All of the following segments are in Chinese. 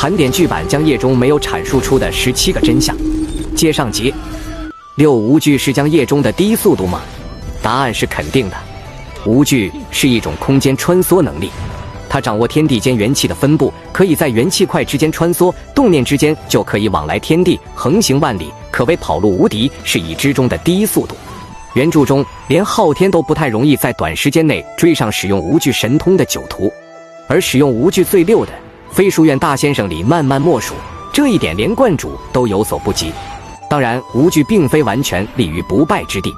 盘点剧版将夜中没有阐述出的十七个真相。接上集。六无惧是将夜中的第一速度吗？答案是肯定的。无惧是一种空间穿梭能力，它掌握天地间元气的分布，可以在元气块之间穿梭，动念之间就可以往来天地，横行万里，可谓跑路无敌，是已知中的第一速度。原著中连昊天都不太容易在短时间内追上使用无惧神通的九徒，而使用无惧最溜的，非书院大先生李漫漫莫属。这一点连观主都有所不及。当然，无惧并非完全立于不败之地。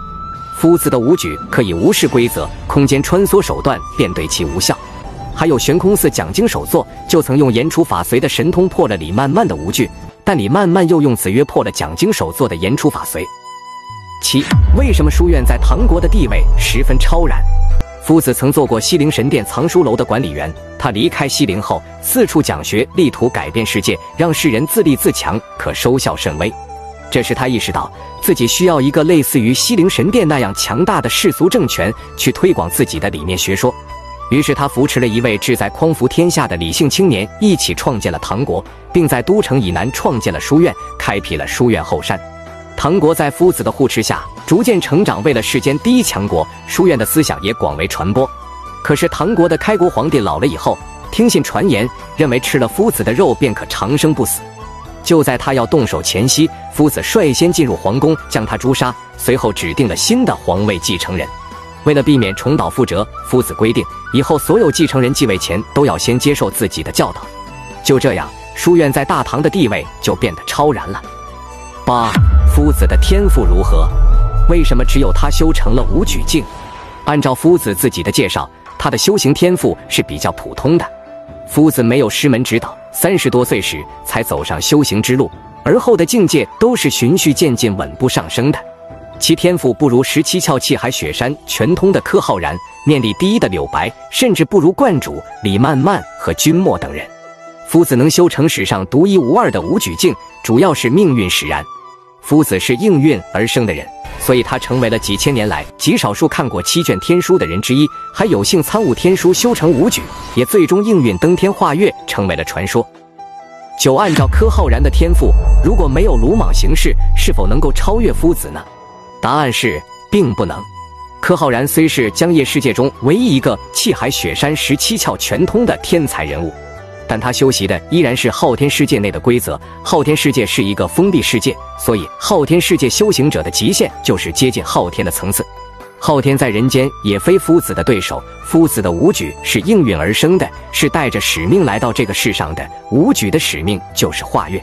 夫子的无举可以无视规则，空间穿梭手段便对其无效。还有悬空寺讲经首座就曾用言出法随的神通破了李漫漫的无惧，但李漫漫又用子曰破了讲经首座的言出法随。七，为什么书院在唐国的地位十分超然？夫子曾做过西陵神殿藏书楼的管理员，他离开西陵后四处讲学，力图改变世界，让世人自立自强，可收效甚微。这时他意识到自己需要一个类似于西陵神殿那样强大的世俗政权去推广自己的理念学说，于是他扶持了一位志在匡扶天下的理性青年，一起创建了唐国，并在都城以南创建了书院，开辟了书院后山。唐国在夫子的护持下逐渐成长为了世间第一强国，书院的思想也广为传播。可是唐国的开国皇帝老了以后，听信传言，认为吃了夫子的肉便可长生不死。就在他要动手前夕，夫子率先进入皇宫，将他诛杀，随后指定了新的皇位继承人。为了避免重蹈覆辙，夫子规定以后所有继承人继位前都要先接受自己的教导。就这样，书院在大唐的地位就变得超然了。八，夫子的天赋如何？为什么只有他修成了武举境？按照夫子自己的介绍，他的修行天赋是比较普通的。夫子没有师门指导。三十多岁时才走上修行之路，而后的境界都是循序渐进、稳步上升的。其天赋不如十七窍气海雪山全通的柯浩然，念力第一的柳白，甚至不如观主李曼曼和君莫等人。夫子能修成史上独一无二的武举境，主要是命运使然。夫子是应运而生的人。所以他成为了几千年来极少数看过七卷天书的人之一，还有幸参悟天书修成武举，也最终应运登天化月，成为了传说。九，按照柯浩然的天赋，如果没有鲁莽行事，是否能够超越夫子呢？答案是并不能。柯浩然虽是江夜世界中唯一一个气海雪山十七窍全通的天才人物。但他修习的依然是昊天世界内的规则。昊天世界是一个封闭世界，所以昊天世界修行者的极限就是接近昊天的层次。昊天在人间也非夫子的对手。夫子的武举是应运而生的，是带着使命来到这个世上的。武举的使命就是化月。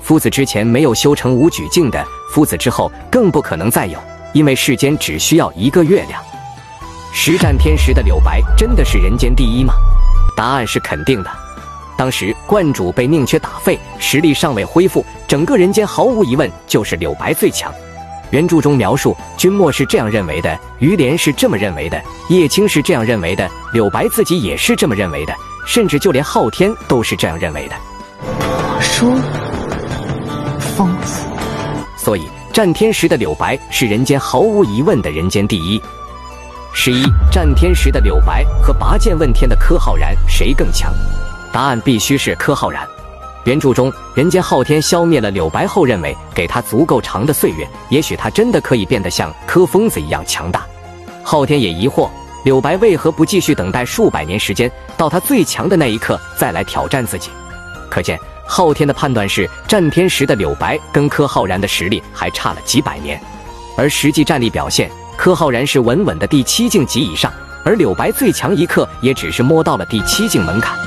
夫子之前没有修成武举境的，夫子之后更不可能再有，因为世间只需要一个月亮。实战天时的柳白真的是人间第一吗？答案是肯定的。当时观主被宁缺打废，实力尚未恢复，整个人间毫无疑问就是柳白最强。原著中描述，君莫是这样认为的，于连是这么认为的，叶青是这样认为的，柳白自己也是这么认为的，甚至就连昊天都是这样认为的。我说，疯子。所以战天时的柳白是人间毫无疑问的人间第一。十一，战天时的柳白和拔剑问天的柯浩然谁更强？答案必须是柯浩然。原著中，人间昊天消灭了柳白后，认为给他足够长的岁月，也许他真的可以变得像柯疯子一样强大。昊天也疑惑，柳白为何不继续等待数百年时间，到他最强的那一刻再来挑战自己？可见，昊天的判断是战天时的柳白跟柯浩然的实力还差了几百年，而实际战力表现，柯浩然是稳稳的第七境级以上，而柳白最强一刻也只是摸到了第七境门槛。